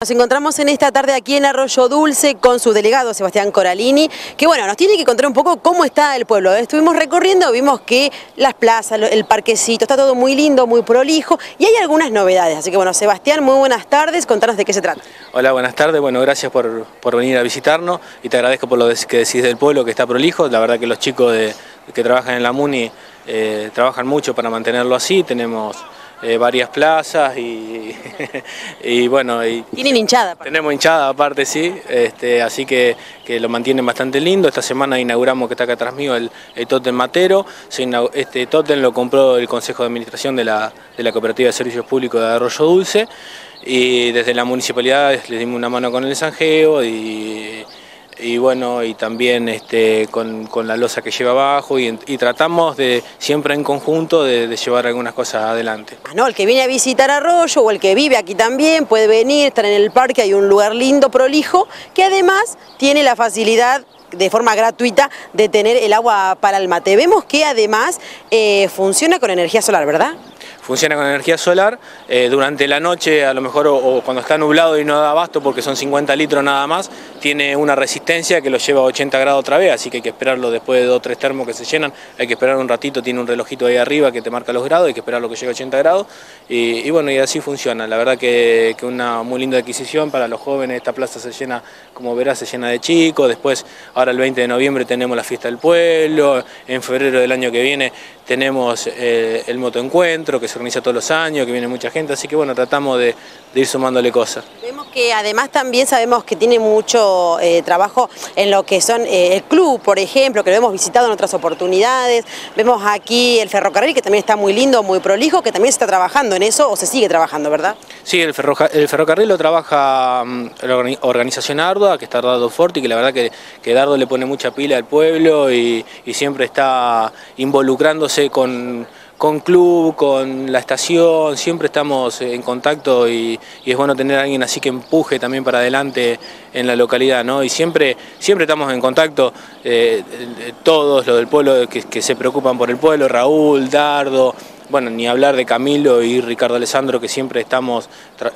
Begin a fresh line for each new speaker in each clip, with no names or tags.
Nos encontramos en esta tarde aquí en Arroyo Dulce con su delegado Sebastián Coralini, que bueno, nos tiene que contar un poco cómo está el pueblo. Estuvimos recorriendo, vimos que las plazas, el parquecito, está todo muy lindo, muy prolijo y hay algunas novedades. Así que bueno, Sebastián, muy buenas tardes, contanos de qué se trata.
Hola, buenas tardes, bueno, gracias por, venir a visitarnos y te agradezco por lo que decís del pueblo que está prolijo. La verdad que los chicos que trabajan en la MUNI eh, trabajan mucho para mantenerlo así, tenemos eh, varias plazas y, y bueno... Y
Tienen hinchada.
Tenemos hinchada aparte, sí, este, así que, que, lo mantienen bastante lindo. Esta semana inauguramos, que está acá atrás mío, el, el Matero. Este Totem lo compró el Consejo de Administración de la, de la Cooperativa de Servicios Públicos de Arroyo Dulce y desde la municipalidad les dimos una mano con el zanjeo y y bueno, y también este, con, la losa que lleva abajo y, tratamos de siempre en conjunto de, llevar algunas cosas adelante.
Ah, no, el que viene a visitar Arroyo o el que vive aquí también puede venir, estar en el parque, hay un lugar lindo, prolijo, que además tiene la facilidad de forma gratuita de tener el agua para el mate. Vemos que además eh, funciona con energía solar, ¿verdad?
Funciona con energía solar, eh, durante la noche a lo mejor o, cuando está nublado y no da abasto porque son 50 litros nada más, tiene una resistencia que lo lleva a 80 grados otra vez, así que hay que esperarlo después de dos o tres termos que se llenan, hay que esperar un ratito, tiene un relojito ahí arriba que te marca los grados, hay que esperar lo que llegue a 80 grados y, bueno, y así funciona, la verdad que, que, una muy linda adquisición para los jóvenes, esta plaza se llena, como verás, se llena de chicos, después ahora el 20 de noviembre tenemos la fiesta del pueblo, en febrero del año que viene tenemos eh, el motoencuentro que se organiza todos los años, que viene mucha gente, así que bueno, tratamos de, ir sumándole cosas.
Vemos que además también sabemos que tiene mucho eh, trabajo en lo que son eh, el club, por ejemplo, que lo hemos visitado en otras oportunidades, vemos aquí el ferrocarril que también está muy lindo, muy prolijo, que también se está trabajando en eso o se sigue trabajando, ¿verdad?
Sí, el, ferrocarril lo trabaja mm, la organización Ardua, que está Dardo Forti, que la verdad que, que Dardo le pone mucha pila al pueblo y siempre está involucrándose con, con club, con la estación, siempre estamos en contacto y, es bueno tener a alguien así que empuje también para adelante en la localidad, ¿no? Y siempre, siempre estamos en contacto, eh, todos los del pueblo que, que, se preocupan por el pueblo, Raúl, Dardo, bueno, ni hablar de Camilo y Ricardo Alessandro, que siempre estamos,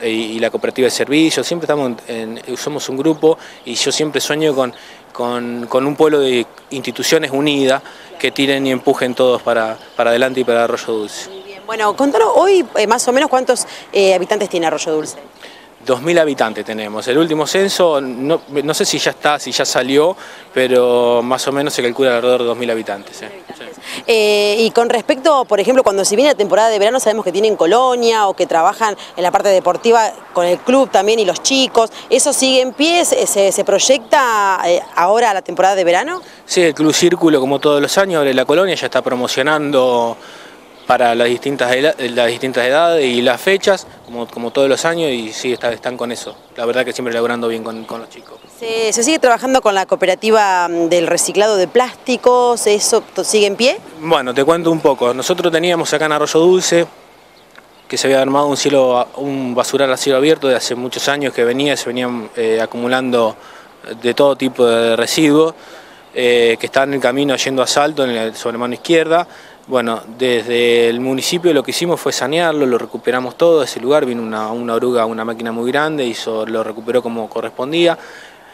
y la cooperativa de servicios, siempre estamos, en, somos un grupo y yo siempre sueño con, con, un pueblo de instituciones unidas que tiren y empujen todos para, para adelante y para Arroyo Dulce.
Bueno, contanos hoy eh, más o menos cuántos eh, habitantes tiene Arroyo Dulce.
2.000 habitantes tenemos. El último censo, no, no, sé si ya está, si ya salió, pero más o menos se calcula alrededor de 2.000 habitantes.
Eh, y con respecto, por ejemplo, cuando se viene la temporada de verano, sabemos que tienen colonia o que trabajan en la parte deportiva con el club también y los chicos. ¿Eso sigue en pie? ¿Se, proyecta eh, ahora la temporada de verano?
Sí, el Club Círculo, como todos los años, de la colonia ya está promocionando para las distintas, las distintas edades y las fechas, como, como todos los años, y sí, están con eso. La verdad que siempre laburando bien con, los chicos.
¿Se, sigue trabajando con la cooperativa mm, del reciclado de plásticos? ¿Eso sigue en pie?
Bueno, te cuento un poco. Nosotros teníamos acá en Arroyo Dulce, que se había armado un, cielo, un basural a cielo abierto de hace muchos años que venía, se venían eh, acumulando de todo tipo de residuos, eh, que estaban en el camino yendo a salto en sobre mano izquierda. Bueno, desde el municipio lo que hicimos fue sanearlo, lo recuperamos todo, ese lugar vino una, una oruga, una máquina muy grande, y lo recuperó como correspondía.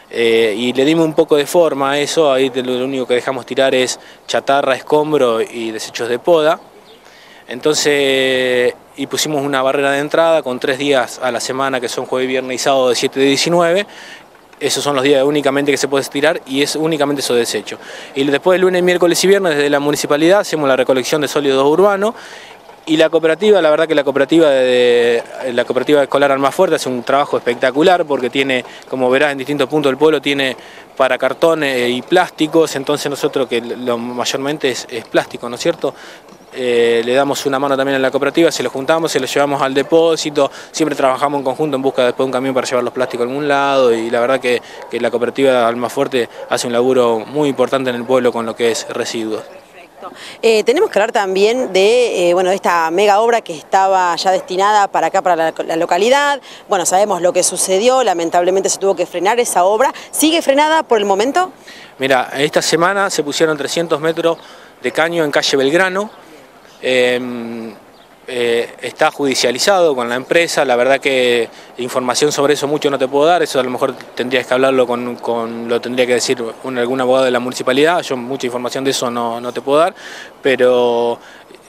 Eh, y le dimos un poco de forma a eso, ahí lo único que dejamos tirar es chatarra, escombro y desechos de poda. Entonces, y pusimos una barrera de entrada con tres días a la semana, que son jueves, viernes y sábado de 7 de 19, esos son los días únicamente que se puede estirar y es únicamente eso desecho. Y después el lunes, miércoles y viernes desde la municipalidad hacemos la recolección de sólidos urbanos y la cooperativa, la verdad que la cooperativa de, la cooperativa escolar Fuerte hace un trabajo espectacular porque tiene, como verás en distintos puntos del pueblo, tiene para cartones y plásticos, entonces nosotros que lo mayormente es plástico, ¿no es cierto? Eh, le damos una mano también a la cooperativa, se lo juntamos, se lo llevamos al depósito, siempre trabajamos en conjunto en busca después de un camión para llevar los plásticos a algún lado y la verdad que, la cooperativa Almafuerte hace un laburo muy importante en el pueblo con lo que es residuos.
Eh, tenemos que hablar también de eh, bueno, esta mega obra que estaba ya destinada para acá, para la, la, localidad. Bueno, sabemos lo que sucedió, lamentablemente se tuvo que frenar esa obra. ¿Sigue frenada por el momento?
Mira, esta semana se pusieron 300 metros de caño en calle Belgrano, Em, eh, está judicializado con la empresa, la verdad que información sobre eso mucho no te puedo dar, eso a lo mejor tendrías que hablarlo con, lo tendría que decir algún abogado de la municipalidad, yo mucha información de eso no, no te puedo dar, pero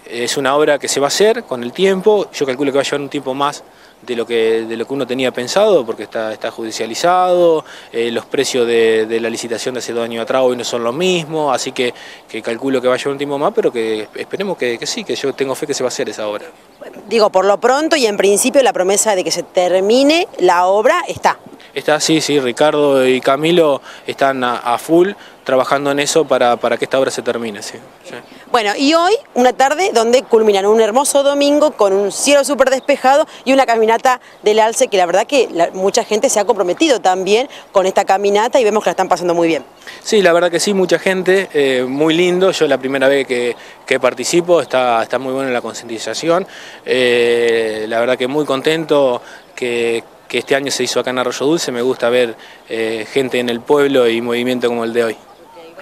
es una obra que se va a hacer con el tiempo, yo calculo que va a llevar un tiempo más de lo que, de lo que uno tenía pensado, porque está, está judicializado, eh, los precios de, la licitación de hace dos años atrás hoy no son los mismos, así que, que calculo que va a llevar un tiempo más, pero que esperemos que, que sí, que yo tengo fe que se va a hacer esa obra.
Digo, por lo pronto y en principio la promesa de que se termine la obra está.
Está, sí, sí, Ricardo y Camilo están a, full trabajando en eso para, para, que esta obra se termine. Sí,
Bueno, y hoy una tarde donde culminan un hermoso domingo con un cielo súper despejado y una caminata del alce que la verdad que mucha gente se ha comprometido también con esta caminata y vemos que la están pasando muy bien.
Sí, la verdad que sí, mucha gente, eh, muy lindo, yo la primera vez que, participo, está, está muy buena la concientización, eh, la verdad que muy contento que este año se hizo acá en Arroyo Dulce, me gusta ver eh, gente en el pueblo y movimiento como el de hoy.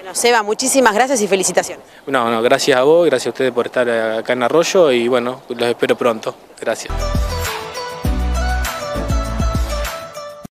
Bueno, Seba, muchísimas gracias y felicitaciones.
No, no, gracias a vos, gracias a ustedes por estar acá en Arroyo y bueno, los espero pronto. Gracias.